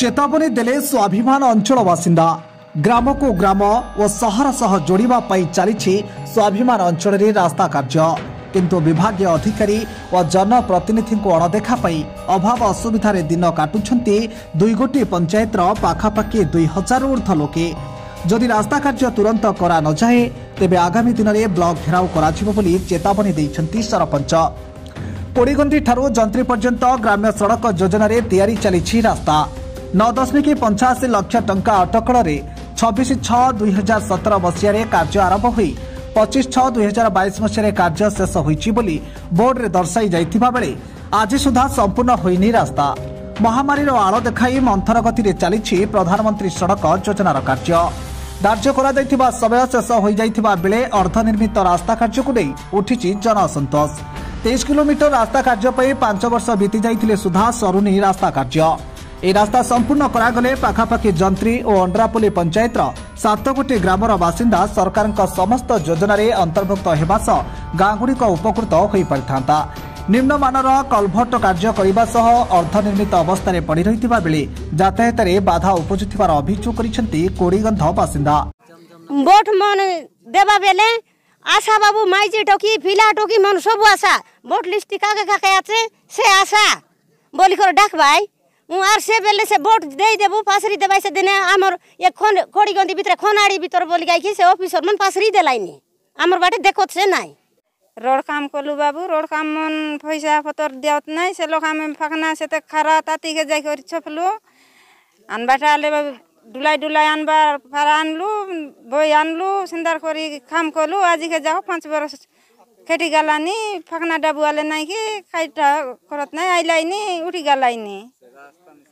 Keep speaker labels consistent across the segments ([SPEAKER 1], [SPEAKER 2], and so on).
[SPEAKER 1] ଚେତାବନୀ ଦେଲେ ସ୍ୱାଭିମାନ ଅଞ୍ଚଳ ବାସିନ୍ଦା ଗ୍ରାମକୁ ଗ୍ରାମ ଓ ସହର ସହ ଯୋଡ଼ିବା ପାଇଁ ଚାଲିଛି ସ୍ୱାଭିମାନ ଅଞ୍ଚଳରେ ରାସ୍ତା କାର୍ଯ୍ୟ କିନ୍ତୁ ବିଭାଗୀୟ ଅଧିକାରୀ ଓ ଜନପ୍ରତିନିଧିଙ୍କୁ ଅଣଦେଖା ପାଇଁ ଅଭାବ ଅସୁବିଧାରେ ଦିନ କାଟୁଛନ୍ତି ଦୁଇଗୋଟି ପଞ୍ଚାୟତର ପାଖାପାଖି ଦୁଇ ହଜାର ଉର୍ଦ୍ଧ୍ୱ ଲୋକେ ଯଦି ରାସ୍ତା କାର୍ଯ୍ୟ ତୁରନ୍ତ କରା ନଯାଏ ତେବେ ଆଗାମୀ ଦିନରେ ବ୍ଲକ ଘେରାଉ କରାଯିବ ବୋଲି ଚେତାବନୀ ଦେଇଛନ୍ତି ସରପଞ୍ଚ କୋଡ଼ିଗଣ୍ଡିଠାରୁ ଯନ୍ତ୍ରୀ ପର୍ଯ୍ୟନ୍ତ ଗ୍ରାମ୍ୟ ସଡ଼କ ଯୋଜନାରେ ତିଆରି ଚାଲିଛି ରାସ୍ତା ନଅ ଦଶମିକ ପଞ୍ଚାଅଶୀ ଲକ୍ଷ ଟଙ୍କା ଅଟକଳରେ ଛବିଶ ଛଅ ଦୁଇ ହଜାର ସତର ମସିହାରେ କାର୍ଯ୍ୟ ଆରମ୍ଭ ହୋଇ ପଚିଶ ଛଅ ଦୁଇ ହଜାର ବାଇଶ ମସିହାରେ କାର୍ଯ୍ୟ ଶେଷ ହୋଇଛି ବୋଲି ବୋର୍ଡରେ ଦର୍ଶାଇ ଯାଇଥିବା ବେଳେ ଆଜି ସୁଦ୍ଧା ସମ୍ପୂର୍ଣ୍ଣ ହୋଇନି ରାସ୍ତା ମହାମାରୀର ଆଳ ଦେଖାଇ ମନ୍ଥର ଗତିରେ ଚାଲିଛି ପ୍ରଧାନମନ୍ତ୍ରୀ ସଡ଼କ ଯୋଜନାର କାର୍ଯ୍ୟ ଧାର୍ଯ୍ୟ କରାଯାଇଥିବା ସମୟ ଶେଷ ହୋଇଯାଇଥିବା ବେଳେ ଅର୍ଦ୍ଧନିର୍ମିତ ରାସ୍ତା କାର୍ଯ୍ୟକୁ ନେଇ ଉଠିଛି ଜନଅସନ୍ତୋଷ ତେଇଶ କିଲୋମିଟର ରାସ୍ତା କାର୍ଯ୍ୟ ପାଇଁ ପାଞ୍ଚ ବର୍ଷ ବିତି ଯାଇଥିଲେ ସୁଦ୍ଧା ସରୁନି ରାସ୍ତା କାର୍ଯ୍ୟ ଏହି ରାସ୍ତା ସମ୍ପୂର୍ଣ୍ଣ କରାଗଲେ ପାଖାପାଖି ଯନ୍ତ୍ରୀ ଓ ଅଣ୍ଡରାପଲ୍ଲୀ ପଞ୍ଚାୟତର ସାତଗୋଟି ଗ୍ରାମର ବାସିନ୍ଦା ସରକାରଙ୍କ ସମସ୍ତ ଯୋଜନାରେ ଅନ୍ତର୍ଭୁକ୍ତ ହେବା ସହ ଗାଁଗୁଡ଼ିକ ଉପକୃତ ହୋଇପାରିଥାନ୍ତା ନିମ୍ନମାନର କଲଭର୍ଟ କାର୍ଯ୍ୟ କରିବା ସହ ଅର୍ଦ୍ଧନିର୍ମିତ ଅବସ୍ଥାରେ ପଡ଼ି ରହିଥିବା ବେଳେ ଯାତାୟାତରେ ବାଧା ଉପୁଜୁଥିବାର ଅଭିଯୋଗ କରିଛନ୍ତି କୋଡ଼ିଗନ୍ଧ ବାସିନ୍ଦା
[SPEAKER 2] ভোট মন দেবা বেলে আশা বাবু মাইজি টকি পিলা টকি মন সবু আশা ভোট লিস্টি কাকে কাকে আছে সে আশা বলি করে ডাকবাই আর সে বেলে সে ভোট দেই দেবু পাশরি দেবাই সে দিনে আমার এ খড়িগন্দি ভিতরে খনাড়ি ভিতর বলি গাইকি সে অফিসর মন পাশরি দেলাইনি আমার বাড়ি দেখত সে নাই
[SPEAKER 3] রোড কাম কলু বাবু রোড কাম মন পয়সা পতর দেওয়াত নাই সে লোক আমি ফাঁকনা সে তো খারা তাঁতিকে যাই করে ছপলু আনবাটা আলে ডুলাই ডুলাই আনবার ফারা আনলু বই আনলু সুন্দর করে খাম কলু আজিকে যাও পাঁচ বরস খেটি গালানি ফাঁকনা ডাবু আলে নাই কি খাইটা করত নাই আইলাইনি উঠি গালাইনি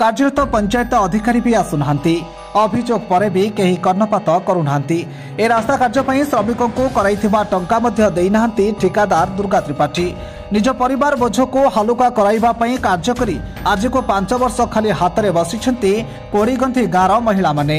[SPEAKER 1] କାର୍ଯ୍ୟରତ ପଞ୍ଚାୟତ ଅଧିକାରୀ ବି ଆସୁନାହାନ୍ତି ଅଭିଯୋଗ ପରେ ବି କେହି କର୍ଣ୍ଣପାତ କରୁନାହାନ୍ତି ଏ ରାସ୍ତା କାର୍ଯ୍ୟ ପାଇଁ ଶ୍ରମିକଙ୍କୁ କରାଇଥିବା ଟଙ୍କା ମଧ୍ୟ ଦେଇନାହାନ୍ତି ଠିକାଦାର ଦୁର୍ଗା ତ୍ରିପାଠୀ ନିଜ ପରିବାର ବୋଝକୁ ହାଲୁକା କରାଇବା ପାଇଁ କାର୍ଯ୍ୟ କରି ଆଜିକୁ ପାଞ୍ଚ ବର୍ଷ ଖାଲି ହାତରେ ବସିଛନ୍ତି କୋଡ଼ିଗନ୍ଧି ଗାଁର ମହିଳାମାନେ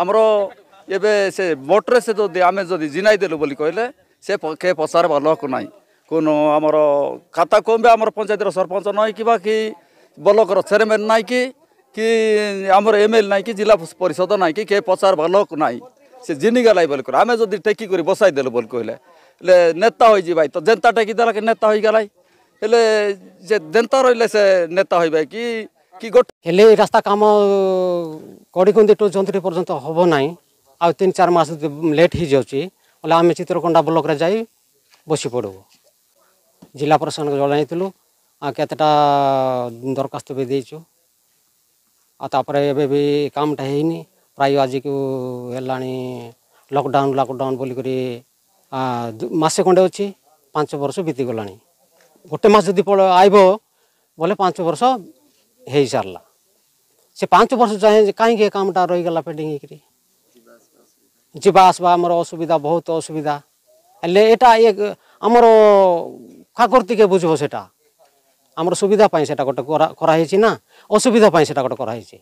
[SPEAKER 4] ଆମର ଏବେ ସେ ମୋଟରେ ସେ ଯଦି ଆମେ ଯଦି ଜିନାଇ ଦେଲୁ ବୋଲି କହିଲେ ସେ କେ ପଚାର ବା ଲକ୍ ନାହିଁ কোন আমার খাতা কমবে আমার পঞ্চায়েতের সরপঞ্চ নয় কিবা কি ব্লকর চেয়ারম্যান নাই কি কি আমার এমএল নাই কি জেলা পরিষদ নাই কি কে পচার ভালক নাই সে জিনিগালাই বলি করে আমি যদি টেকি করে বসাই দেলু বলি কহিলে হলে নেতা হয়ে যাই তো জেনতা টেকি দেলা কি নেতা হয়ে গেলাই হলে যে জেনতা রইলে সে নেতা হইবে কি
[SPEAKER 5] ହେଲେ ଏ ରାସ୍ତା କାମ କଡ଼ିକୁନ୍ଦି ଟୁ ଜନ୍ତୁରୀ ପର୍ଯ୍ୟନ୍ତ ହେବ ନାହିଁ ଆଉ ତିନି ଚାରି ମାସ ଲେଟ୍ ହେଇଯାଉଛି ବୋଲେ ଆମେ ଚିତ୍ରକୋଣ୍ଡା ବ୍ଲକ୍ରେ ଯାଇ ବସି ପଡ଼ିବୁ ଜିଲ୍ଲା ପ୍ରଶାସନକୁ ଜଣାଇଥିଲୁ ଆଉ କେତେଟା ଦରଖାସ୍ତ ବି ଦେଇଛୁ ଆଉ ତାପରେ ଏବେ ବି କାମଟା ହେଇନି ପ୍ରାୟ ଆଜିକୁ ହେଲାଣି ଲକଡାଉନ୍ ଲକଡାଉନ୍ ବୋଲିକରି ମାସେ ଖଣ୍ଡେ ଅଛି ପାଞ୍ଚ ବର୍ଷ ବିତିଗଲାଣି ଗୋଟେ ମାସ ଯଦି ଆଇବ ବୋଲେ ପାଞ୍ଚ ବର୍ଷ ହେଇସାରିଲା ସେ ପାଞ୍ଚ ବର୍ଷ ଯେ କାହିଁକି ଏ କାମଟା ରହିଗଲା ପେଣ୍ଡିଂ ହେଇକିରି ଯିବା ଆସିବା ଆମର ଅସୁବିଧା ବହୁତ ଅସୁବିଧା ହେଲେ ଏଇଟା ଇଏ ଆମର କାକର ଟିକେ ବୁଝିବ ସେଇଟା ଆମର ସୁବିଧା ପାଇଁ ସେଇଟା ଗୋଟେ କରାହେଇଛି ନା ଅସୁବିଧା ପାଇଁ ସେଇଟା ଗୋଟେ କରାହେଇଛି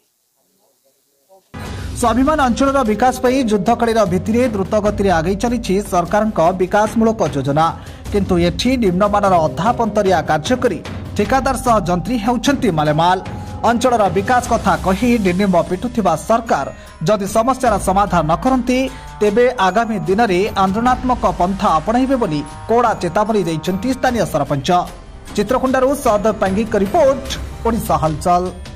[SPEAKER 1] ସ୍ୱାଭିମାନ ଅଞ୍ଚଳର ବିକାଶ ପାଇଁ ଯୁଦ୍ଧକାଳୀନ ଭିତ୍ତିରେ ଦ୍ରୁତଗତିରେ ଆଗେଇ ଚାଲିଛି ସରକାରଙ୍କ ବିକାଶମୂଳକ ଯୋଜନା କିନ୍ତୁ ଏଠି ନିମ୍ନମାନର ଅଧାପନ୍ତରିଆ କାର୍ଯ୍ୟ କରି ठेकादार सह जन्त्री हेउछन्ति मलेमाल अञ्चलर विकास कथा कहि निर्निम्ब पिटुथिबा सरकार जदि समस्यार समाधान नकरन्ति तेबे आगामी दिनरे आन्दोलनात्मक पन्था अपनाइबे बनि कोडा चेतावनी दैछन्ति स्थानीय सरपंच चित्रकुण्डारु सदर पाङ्गी क रिपोर्ट ओडिसा हलचल